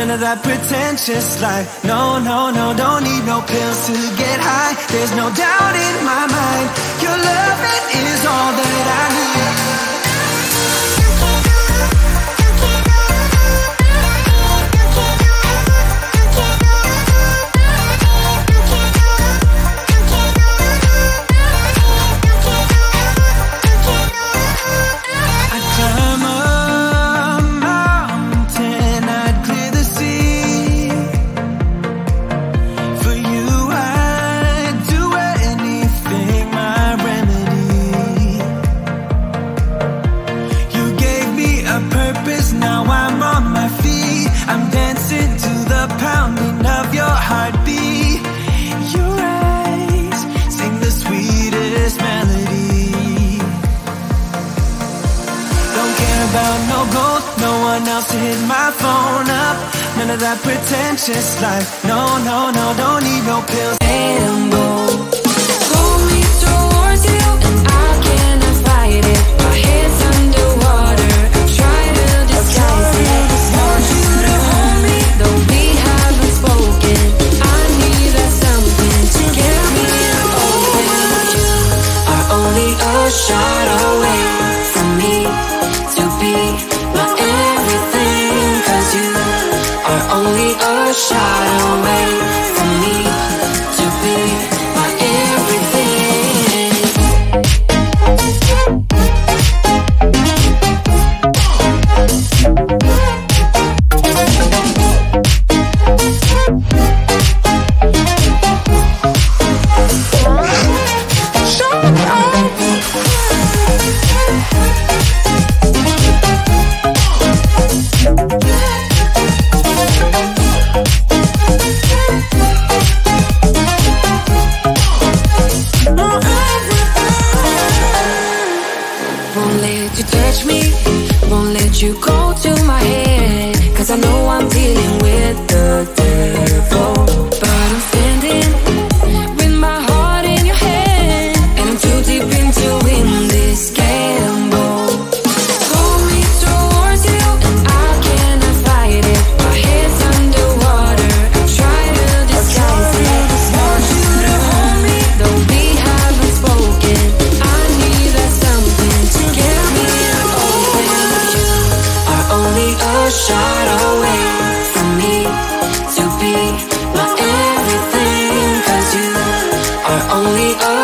None of that pretentious life. No, no, no, don't need no pills to get high. There's no doubt in my mind. Your loving is all that I need. that pretentious life. No, no, no, don't need no pills. Amble. Shadow away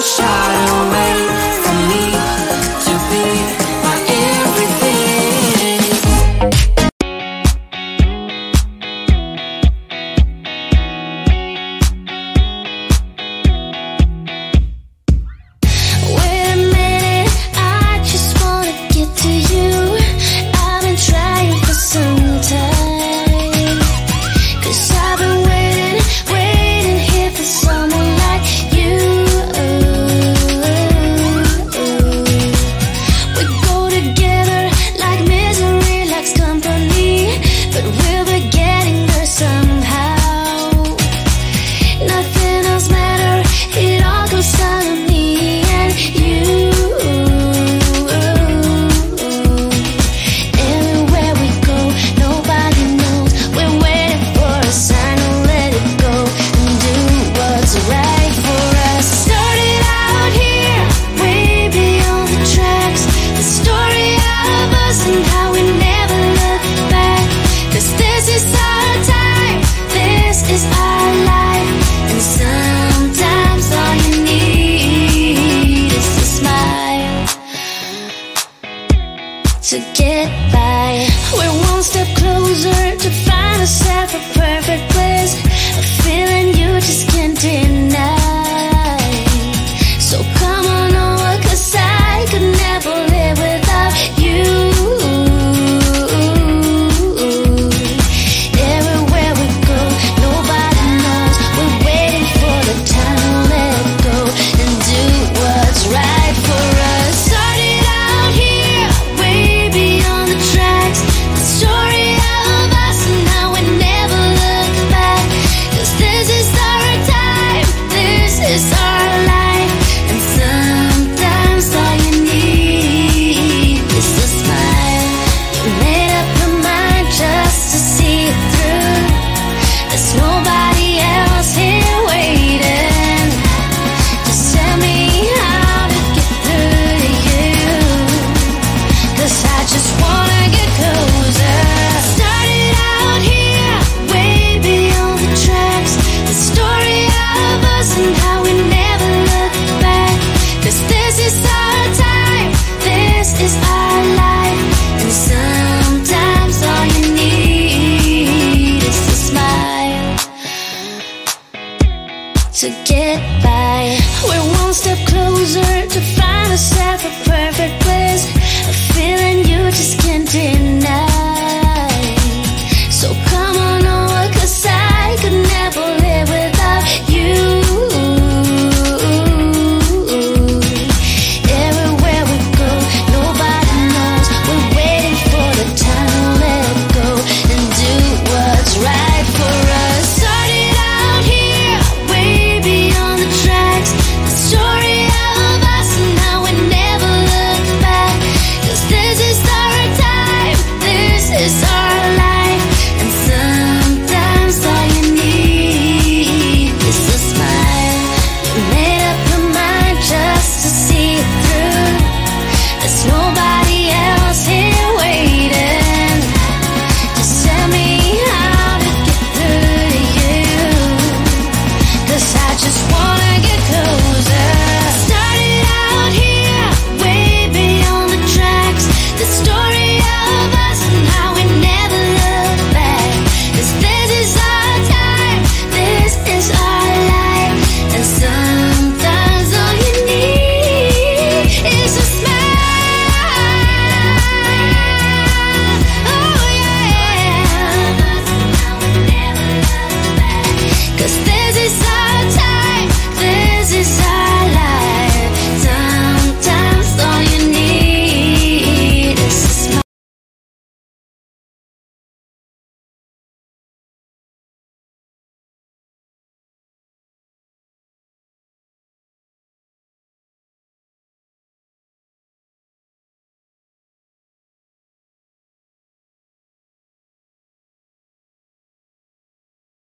shadow to get by. We're one step closer to find ourselves a perfect place. A feeling you just can't deny.